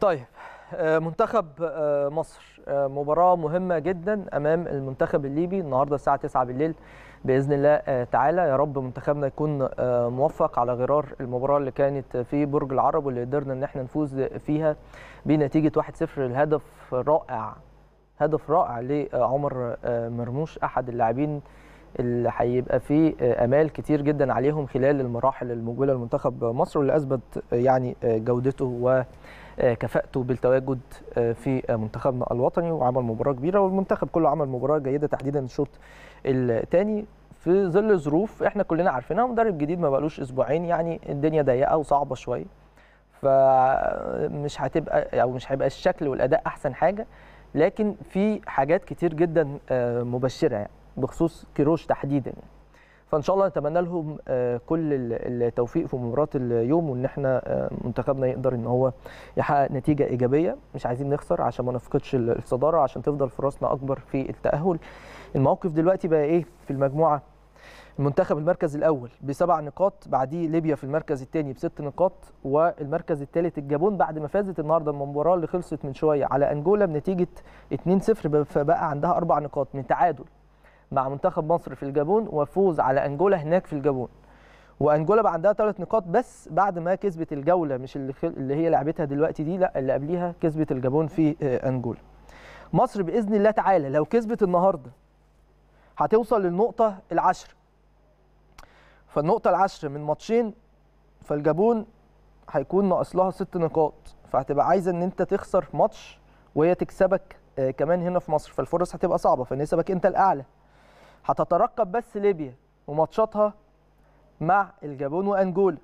طيب آه، منتخب آه، مصر آه، مباراة مهمة جدا أمام المنتخب الليبي النهاردة الساعة 9 بالليل بإذن الله تعالى. يا رب منتخبنا يكون موفق على غرار المباراة اللي كانت في برج العرب واللي قدرنا إن إحنا نفوز فيها بنتيجة 1-0 الهدف رائع هدف رائع لعمر مرموش أحد اللاعبين اللي هيبقى فيه آمال كتير جدا عليهم خلال المراحل المقبلة لمنتخب مصر واللي أثبت يعني جودته وكفاءته بالتواجد آه، في آه، منتخبنا الوطني وعمل مباراة كبيرة والمنتخب كله عمل مباراة جيدة تحديدا الشوط الثاني في ظل ظروف إحنا كلنا عارفينها مدرب جديد ما بقالوش أسبوعين يعني الدنيا ضيقة وصعبة شوية فمش هتبقى أو مش هيبقى الشكل والأداء أحسن حاجة لكن في حاجات كتير جدا آه، مبشرة يعني بخصوص كيروش تحديدا يعني. فإن شاء الله نتمنى لهم آه، كل ال- التوفيق في مباراة اليوم وإن إحنا آه، منتخبنا يقدر إن هو يحقق نتيجة إيجابية. مش عايزين نخسر عشان ما نفقدش ال- الصدارة عشان تفضل فرصنا أكبر في التأهل. الموقف دلوقتي بقى إيه؟ في المجموعة. المنتخب المركز الأول بسبع نقاط بعديه ليبيا في المركز الثاني بست نقاط والمركز الثالث الجابون بعد ما فازت النهارده المباراه اللي خلصت من شوية على أنجولا بنتيجة 2-0 فبقى عندها أربع نقاط من تعادل. مع منتخب مصر في الجابون وفوز على أنجولا هناك في الجابون. وأنجولا بقى عندها ثلاث نقاط بس بعد ما كسبت الجولة مش اللي. اللي هي لعبتها دلوقتي دي لا اللي قبليها كسبت الجابون في آه، أنجولا. مصر بإذن الله تعالى لو كسبت النهارده هتوصل للنقطة العشر. فالنقطة العشر من ماتشين فالجابون هيكون ناقص لها ست نقاط. فهتبقى عايزة إن أنت تخسر ماتش وهي تكسبك آه، كمان هنا في مصر. فالفرص هتبقى صعبة فنسبك أنت الأعلى. هتترقب بس ليبيا وماتشاتها مع الجابون وانجولا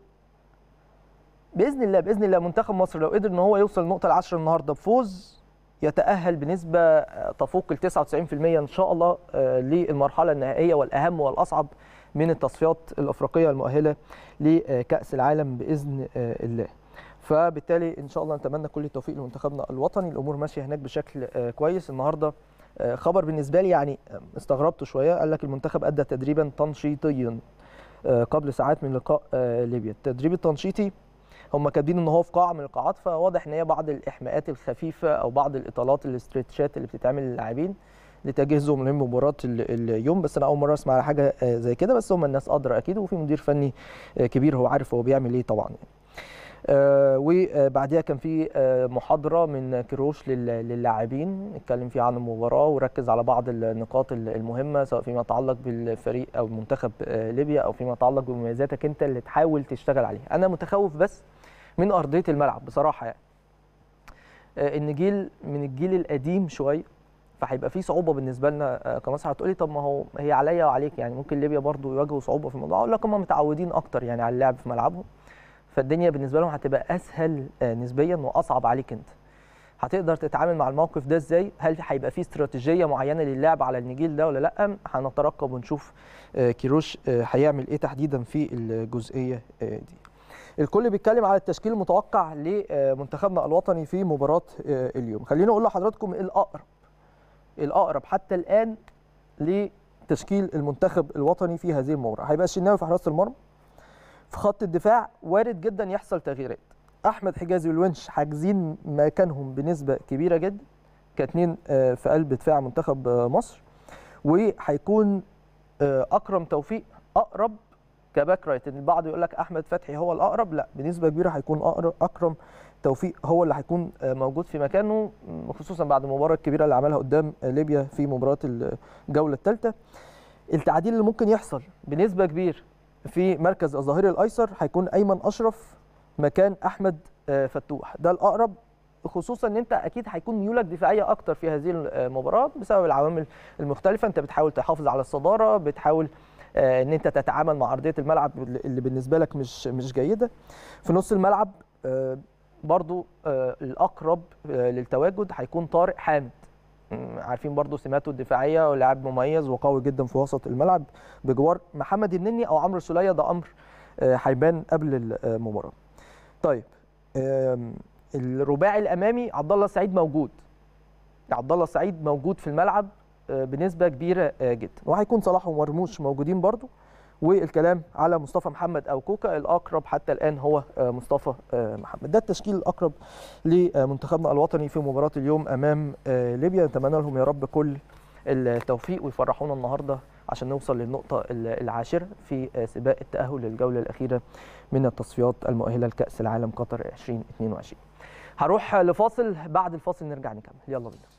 بإذن الله بإذن الله منتخب مصر لو قدر إن هو يوصل النقطه العشرة النهارده بفوز يتأهل بنسبة آه، تفوق ال 99% إن شاء الله آه، للمرحلة النهائية والأهم والأصعب من التصفيات الأفريقية المؤهلة لكأس العالم بإذن آه، الله. فبالتالي إن شاء الله نتمنى كل التوفيق لمنتخبنا الوطني. الأمور ماشية هناك بشكل كويس. النهارده خبر بالنسبة لي يعني آه، استغربته شوية. قال لك المنتخب أدى تدريبا تنشيطيا آه، قبل ساعات من لقاء آه، ليبيا. التدريب التنشيطي هم كاتبين إن هو في قاعة من القاعات فواضح إن هي بعض الإحماءات الخفيفة أو بعض الإطالات الاسترتشات اللي بتتعمل للاعبين لتجهيزهم لمباراة ال- اليوم. بس أنا أول مرة أسمع على حاجة آه، زي كده. بس هم الناس أدرى أكيد وفي مدير فني آه، كبير هو عارف هو بيعمل إيه طبعا. آه، وبعديها كان في آه، محاضرة من كروش لل- للاعبين اتكلم فيها عن المباراة وركز على بعض النقاط ال- المهمة سواء فيما يتعلق بالفريق أو منتخب آه، ليبيا أو فيما يتعلق بمميزاتك أنت اللي تحاول تشتغل عليها. أنا متخوف بس من أرضية الملعب بصراحة يعني. آه، إن جيل من الجيل القديم شوية فهيبقى في صعوبة بالنسبة لنا آه، كمصر هتقولي طب ما هو هي عليا وعليك يعني. ممكن ليبيا برضو يواجهوا صعوبة في الموضوع. أقول لك هم متعودين أكتر يعني على اللعب في ملعبهم. فالدنيا بالنسبة لهم هتبقى أسهل آه، نسبيا وأصعب عليك أنت. هتقدر تتعامل مع الموقف ده إزاي؟ هل هيبقى في استراتيجية معينة للعب على النجيل ده ولا لأ؟ هنترقب ونشوف آه، كيروش آه، هيعمل إيه تحديدا في الجزئية دي. الكل بيتكلم على التشكيل المتوقع لمنتخبنا الوطني في مباراة اليوم. خليني أقول لحضراتكم الأقرب الأقرب حتى الآن لتشكيل المنتخب الوطني في هذه المباراة. هيبقى الشناوي في حراسة المرمى. في خط الدفاع وارد جدا يحصل تغييرات. أحمد حجازي والونش حاجزين مكانهم بنسبة كبيرة جدا كاتنين آه، في قلب دفاع منتخب آه، مصر. وهيكون آه، أكرم توفيق أقرب كباك رايت. إن البعض يقول لك أحمد فتحي هو الأقرب لا بنسبة كبيرة هيكون أكرم توفيق هو اللي هيكون موجود في مكانه خصوصا بعد المباراه الكبيره اللي عملها قدام ليبيا في مباراة الجولة الثالثة. التعديل اللي ممكن يحصل بنسبة كبيره في مركز الظهير الأيسر هيكون أيمن أشرف مكان أحمد آه، فتوح. ده الأقرب خصوصا إن أنت أكيد هيكون ميولك دفاعية أكتر في هذه المباراة بسبب العوامل المختلفة. أنت بتحاول تحافظ على الصدارة بتحاول آه، إن أنت تتعامل مع أرضية الملعب اللي بالنسبة لك مش مش جيدة. في نص الملعب آه، برضو آه، الأقرب آه، للتواجد هيكون طارق حامد. عارفين برضو سماته الدفاعية ولاعب مميز وقوي جدا في وسط الملعب بجوار محمد النني أو عمرو سولية. ده أمر آه، هيبان قبل المباراة. طيب الرباعي الأمامي عبد الله السعيد موجود. عبد الله السعيد موجود في الملعب آه، بنسبة كبيرة آه، جدا. وهيكون صلاح ومرموش موجودين برضو. والكلام على مصطفى محمد أو كوكا الأقرب حتى الآن هو مصطفى محمد. ده التشكيل الأقرب لمنتخبنا الوطني في مباراة اليوم أمام ليبيا. نتمنى لهم يا رب كل التوفيق ويفرحونا النهارده عشان نوصل للنقطة العاشرة في سباق التأهل للجولة الأخيرة من التصفيات المؤهلة لكأس العالم قطر 2022 هروح لفاصل بعد الفاصل نرجع نكمل. يلا بينا.